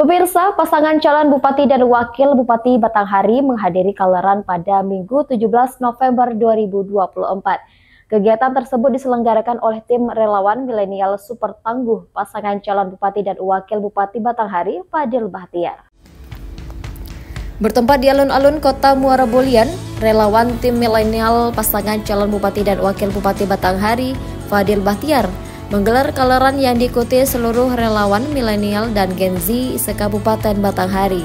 Pemirsa, pasangan calon Bupati dan Wakil Bupati Batanghari menghadiri kaleran pada Minggu 17 November 2024. Kegiatan tersebut diselenggarakan oleh tim relawan milenial super tangguh pasangan calon Bupati dan Wakil Bupati Batanghari, Fadil Bahtiar. Bertempat di alun-alun kota Muara Bolian, relawan tim milenial pasangan calon Bupati dan Wakil Bupati Batanghari, Fadil Bahtiar, menggelar kaleran yang diikuti seluruh relawan milenial dan Gen Z sekabupaten Batanghari.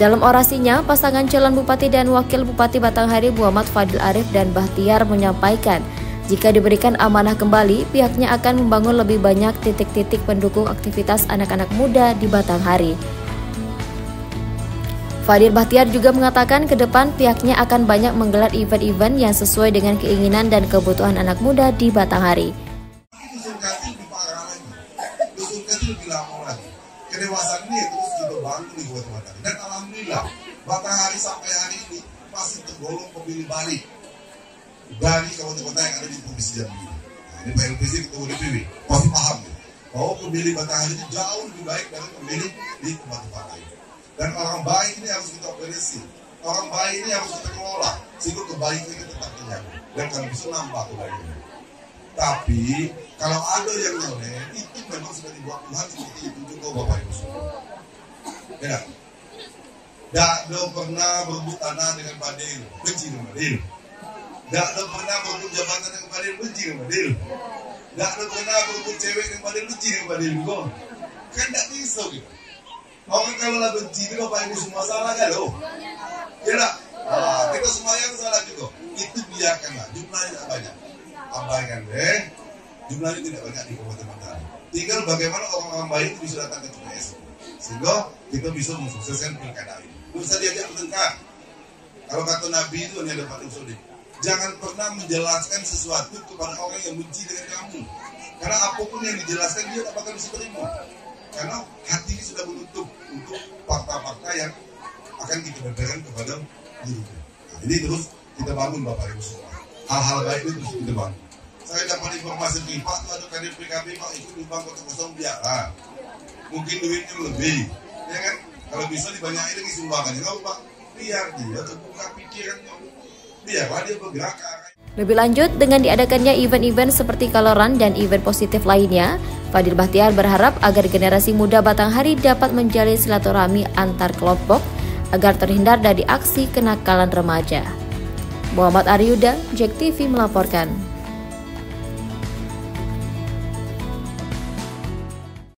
Dalam orasinya, pasangan calon bupati dan wakil bupati Batanghari Muhammad Fadil Arif dan Bahtiar menyampaikan, jika diberikan amanah kembali, pihaknya akan membangun lebih banyak titik-titik pendukung aktivitas anak-anak muda di Batanghari. Fadil Bahtiar juga mengatakan ke depan pihaknya akan banyak menggelar event-event yang sesuai dengan keinginan dan kebutuhan anak muda di Batanghari. Kedewasaan ini terus kita bangun di buat Batang. Dan Alhamdulillah, Batanghari sampai hari ini masih tergolong pemilih balik dari kota-kota yang ada di Provinsi Jambi. Nah, ini Pak LPC Ketua DPW pasti paham ya, bahwa pemilih Batanghari itu jauh lebih baik dari pemilih di tempat-tempat lain. Dan orang baik ini harus kita operasi. Orang baik ini harus kita kelola sehingga kebaikan itu tetap terjaga dan kami bisa nambah kebaikan. Tapi kalau ada yang nyeleh itu memang sudah dibuat Tuhan seperti itu juga Bapak Ibu semua. Ya. Tak ada pernah berebut tanah dengan Badil, benci dengan Badil. Tak ada pernah berebut jabatan dengan Badil, benci dengan Badil. Tak ada pernah berebut cewek dengan Badil, benci dengan Badil juga. Kan tak bisa gitu. Orang kalau lah benci itu Bapak Ibu semua salah kan loh. Ya? Nah, kita semua yang salah juga. Itu biarkanlah, jumlahnya banyak abaikan deh jumlahnya tidak banyak di Kabupaten Mandar tinggal bagaimana orang-orang baik itu bisa datang ke TPS sehingga kita bisa mensukseskan pilkada ini. Bisa diajak bertengkar. Kalau kata Nabi itu hanya dapat usul jangan pernah menjelaskan sesuatu kepada orang yang benci dengan kamu. Karena apa pun yang dijelaskan dia tak bakal bisa terima. Karena hati ini sudah menutup untuk fakta-fakta yang akan kita beberkan kepada diri nah, ini terus kita bangun Bapak Ibu semua. Hal-hal baik itu terus kita bangun saya dapat informasi di Pak tuh ada kader PKB Pak ikut nyumbang kota kosong biarlah mungkin duitnya lebih ya kan kalau bisa dibanyakin lagi sumbangannya nggak Pak biar dia terbuka pikirannya biarlah dia bergerak lebih lanjut, dengan diadakannya event-event seperti kaloran dan event positif lainnya, Fadil Bahtiar berharap agar generasi muda Batanghari dapat menjalin silaturahmi antar kelompok agar terhindar dari aksi kenakalan remaja. Muhammad Aryuda, Jack TV melaporkan.